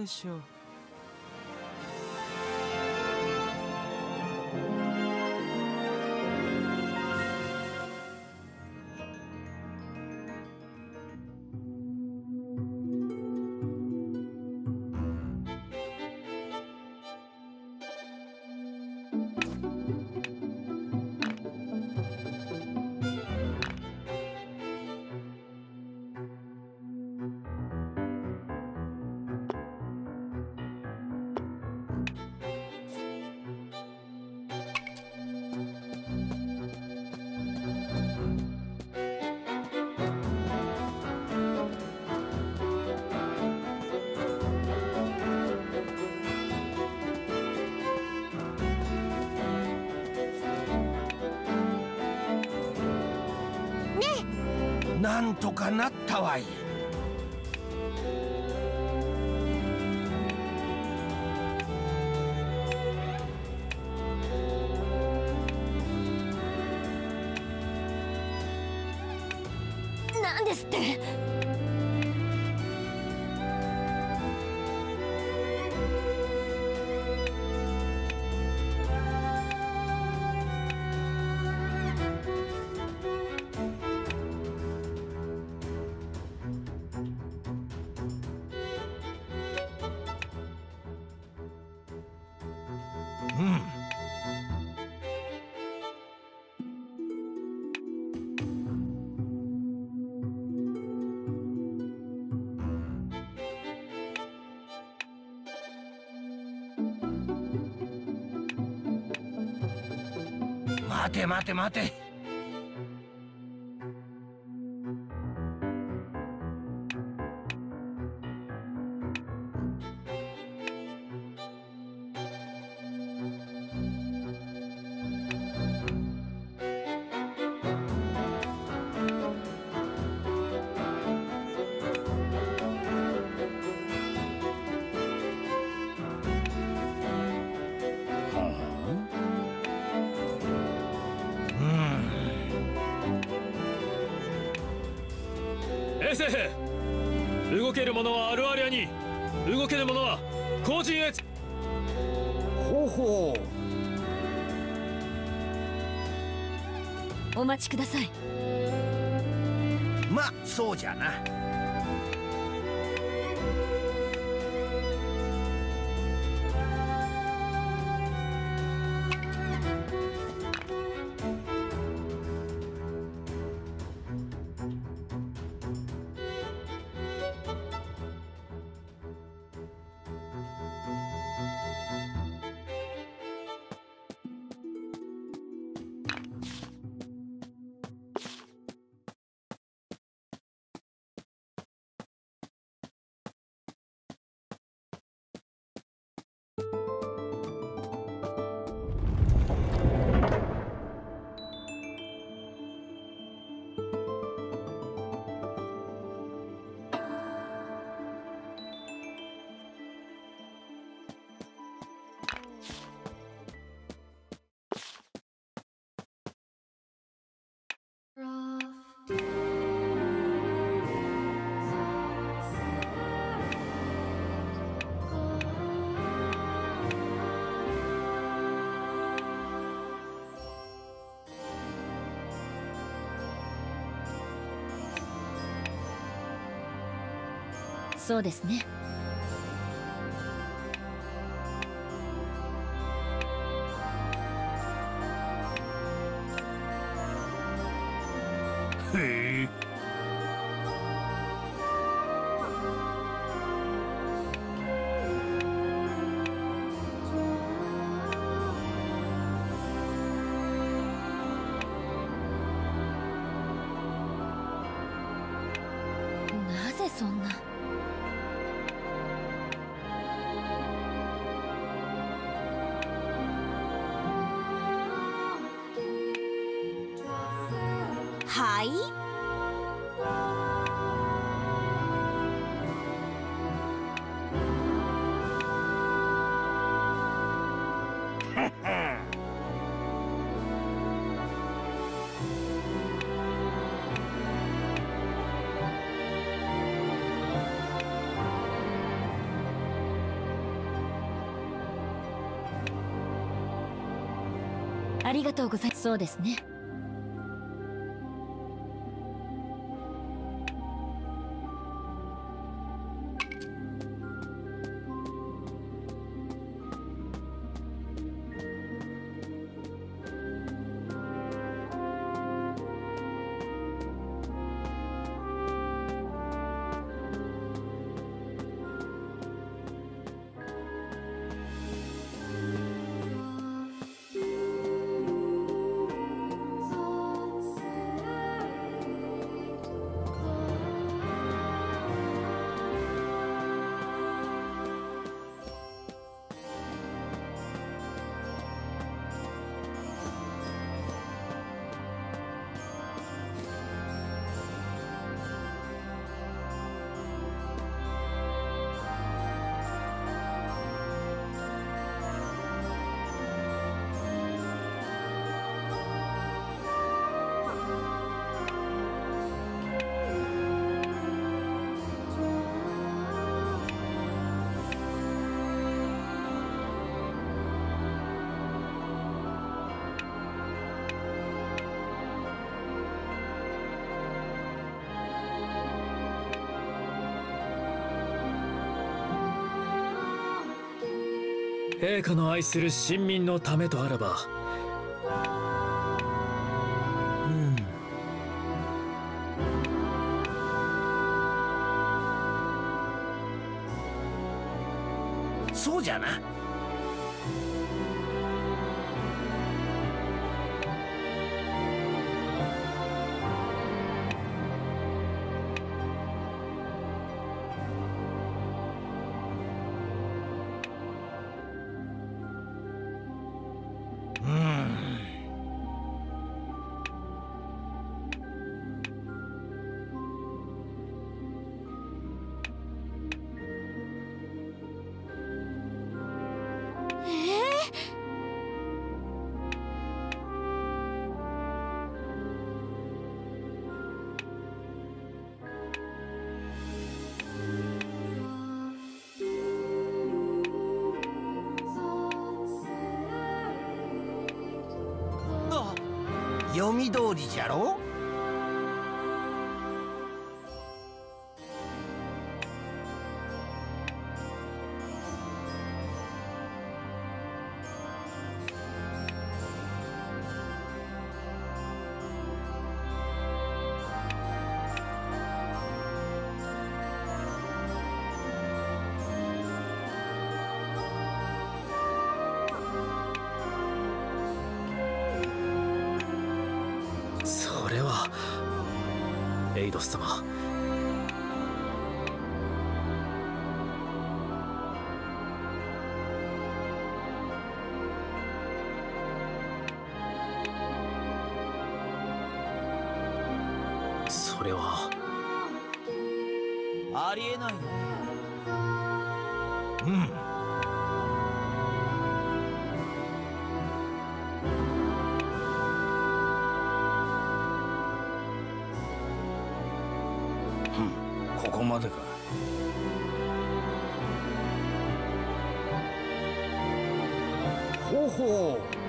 でしょう。なんとかなったわい。なんですって？待て待て待て。衛生。兵動ける者はアルアリアに。動ける者は後陣へほほお待ちください。まそうじゃなそうですね。はい。ありがとうございます。そうですね。陛下の愛する臣民のためとあらば。うん。そうじゃな。通りじゃろ？イドス様。それは。ありえないね。うんまでか。ほほう。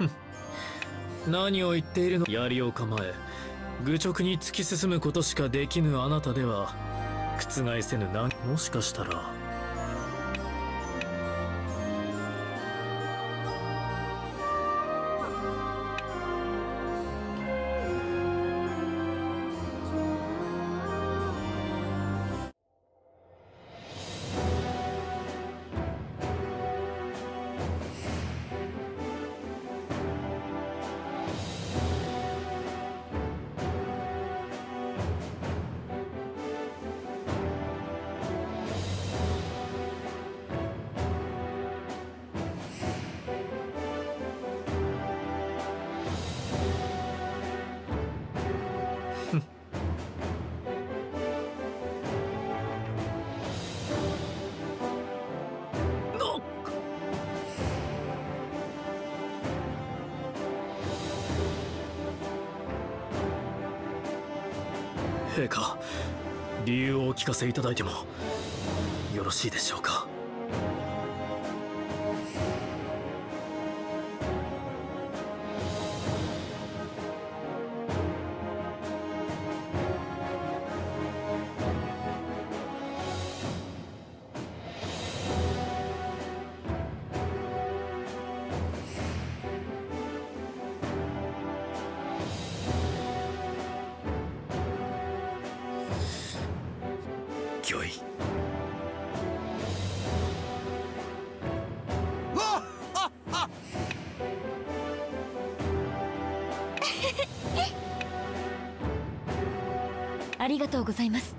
何を言っているの？槍を構え愚直に突き進むことしかできぬあなたでは覆せぬ何もしかしたら。陛下理由をお聞かせいただいてもよろしいでしょうか。ありがとうございます。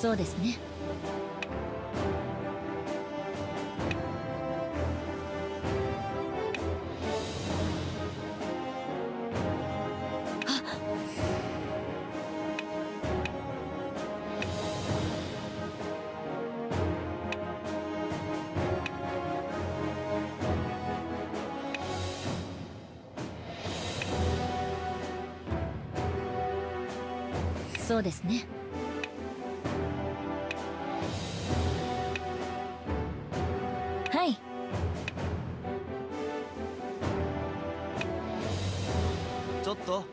そうですね。そうですね。はい。ちょっと。